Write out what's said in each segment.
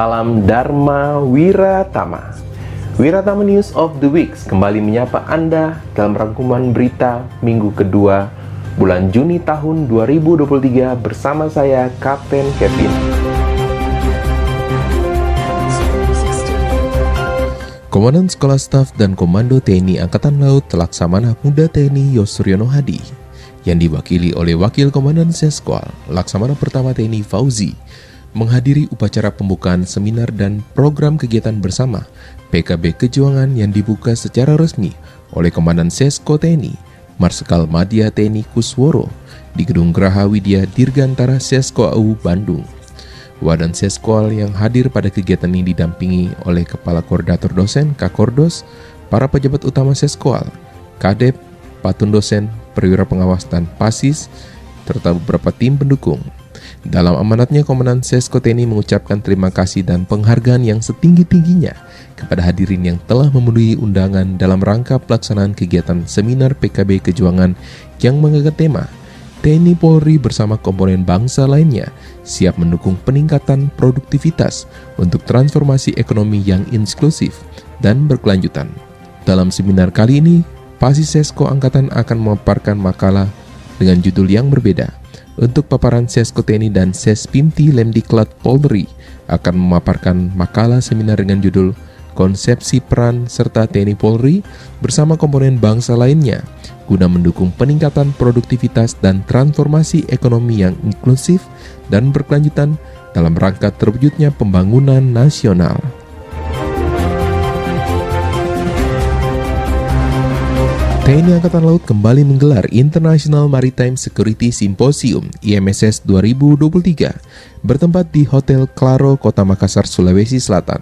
Salam Dharma Wiratama. Wiratama News of the Weeks kembali menyapa Anda dalam rangkuman berita minggu kedua bulan Juni tahun 2023 bersama saya Kapten Kevin. Komandan Sekolah Staf dan Komando TNI Angkatan Laut Laksamana Muda TNI Yosuryono Hadi yang diwakili oleh Wakil Komandan Seskol Laksamana Pertama TNI Fauzi menghadiri upacara pembukaan seminar dan program kegiatan bersama PKB Kejuangan yang dibuka secara resmi oleh Komandan Sesko TNI, Marsikal Madya TNI Kusworo di Gedung Graha Widya Dirgantara Sesko AU Bandung. Wadan Seskol yang hadir pada kegiatan ini didampingi oleh Kepala Koordinator Dosen Kakordos, para pejabat utama Seskol, Kadep, Patun Dosen, Perwira Pengawas dan Pasis, serta beberapa tim pendukung. Dalam amanatnya, Komandan Sesko TNI mengucapkan terima kasih dan penghargaan yang setinggi-tingginya kepada hadirin yang telah memenuhi undangan dalam rangka pelaksanaan kegiatan seminar PKB Kejuangan yang mengangkat tema TNI Polri bersama komponen bangsa lainnya siap mendukung peningkatan produktivitas untuk transformasi ekonomi yang inklusif dan berkelanjutan. Dalam seminar kali ini, Pasi Sesko Angkatan akan memaparkan makalah dengan judul yang berbeda, untuk paparan Sesko TNI dan Sespimti Lemdiklat Polri akan memaparkan makalah seminar dengan judul Konsepsi Peran serta TNI Polri bersama komponen bangsa lainnya guna mendukung peningkatan produktivitas dan transformasi ekonomi yang inklusif dan berkelanjutan dalam rangka terwujudnya pembangunan nasional. TNI Angkatan Laut kembali menggelar International Maritime Security Symposium IMSS 2023 bertempat di Hotel Claro, Kota Makassar, Sulawesi Selatan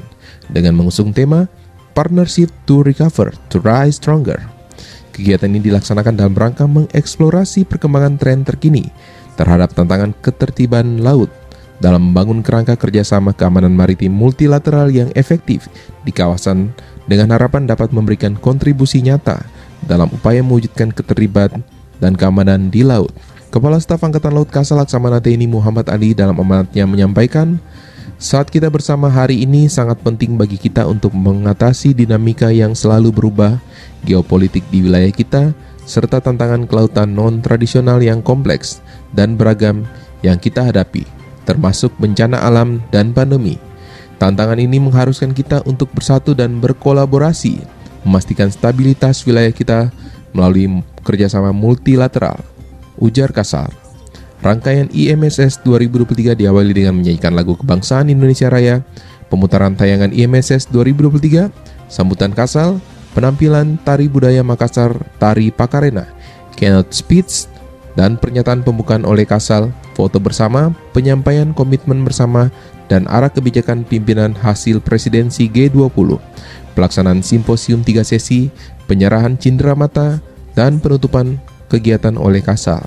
dengan mengusung tema Partnership to Recover to Rise Stronger. Kegiatan ini dilaksanakan dalam rangka mengeksplorasi perkembangan tren terkini terhadap tantangan ketertiban laut dalam membangun kerangka kerjasama keamanan maritim multilateral yang efektif di kawasan dengan harapan dapat memberikan kontribusi nyata dalam upaya mewujudkan keterlibatan dan keamanan di laut. Kepala Staf Angkatan Laut Kasal Laksamana TNI Muhammad Ali dalam amanatnya menyampaikan, saat kita bersama hari ini sangat penting bagi kita untuk mengatasi dinamika yang selalu berubah, geopolitik di wilayah kita, serta tantangan kelautan non-tradisional yang kompleks dan beragam yang kita hadapi, termasuk bencana alam dan pandemi. Tantangan ini mengharuskan kita untuk bersatu dan berkolaborasi memastikan stabilitas wilayah kita melalui kerjasama multilateral. Ujar Kasar. Rangkaian IMSS 2023 diawali dengan menyanyikan lagu kebangsaan Indonesia Raya, pemutaran tayangan IMSS 2023, sambutan kasal, penampilan tari budaya Makassar, tari Pakarena, keynote speech, dan pernyataan pembukaan oleh Kasal, foto bersama, penyampaian komitmen bersama, dan arah kebijakan pimpinan hasil presidensi G20 pelaksanaan simposium tiga sesi, penyerahan cindera mata, dan penutupan kegiatan oleh Kasal.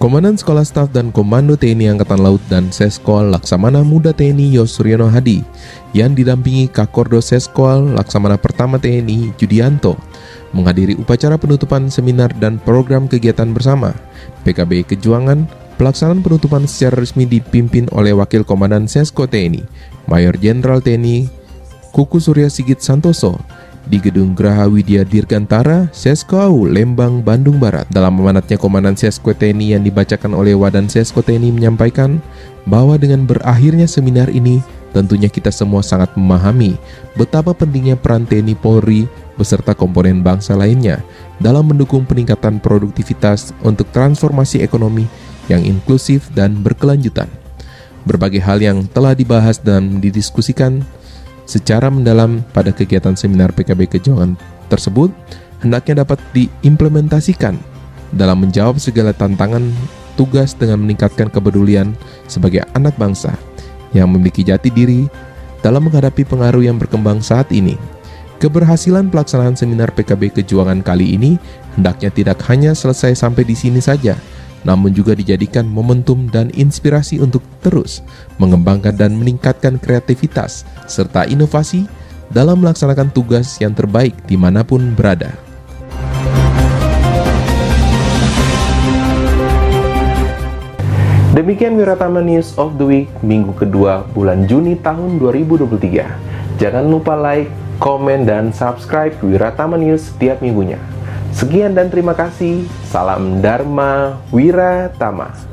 Komandan Sekolah Staf dan Komando TNI Angkatan Laut dan Seskol Laksamana Muda TNI Yosuryono Hadi yang didampingi Kakordo Seskol Laksamana Pertama TNI Judianto menghadiri upacara penutupan seminar dan program kegiatan bersama PKB Kejuangan Pelaksanaan penutupan secara resmi dipimpin oleh Wakil Komandan Sesko TNI, Mayor Jenderal TNI Kuku Surya Sigit Santoso, di Gedung Graha Widya Dirgantara, Sesko Lembang, Bandung Barat. Dalam amanatnya Komandan Sesko TNI yang dibacakan oleh Wadan Sesko TNI menyampaikan bahwa dengan berakhirnya seminar ini, tentunya kita semua sangat memahami betapa pentingnya peran TNI Polri beserta komponen bangsa lainnya dalam mendukung peningkatan produktivitas untuk transformasi ekonomi yang inklusif dan berkelanjutan. Berbagai hal yang telah dibahas dan didiskusikan secara mendalam pada kegiatan seminar PKB Kejuangan tersebut hendaknya dapat diimplementasikan dalam menjawab segala tantangan tugas dengan meningkatkan kepedulian sebagai anak bangsa yang memiliki jati diri dalam menghadapi pengaruh yang berkembang saat ini. Keberhasilan pelaksanaan seminar PKB Kejuangan kali ini hendaknya tidak hanya selesai sampai di sini saja, namun juga dijadikan momentum dan inspirasi untuk terus mengembangkan dan meningkatkan kreativitas serta inovasi dalam melaksanakan tugas yang terbaik di mana pun berada. Demikian Wiratama News of the Week minggu kedua bulan Juni tahun 2023. Jangan lupa like, komen, dan subscribe Wiratama News setiap minggunya. Sekian dan terima kasih. Salam Dharma Wiratama.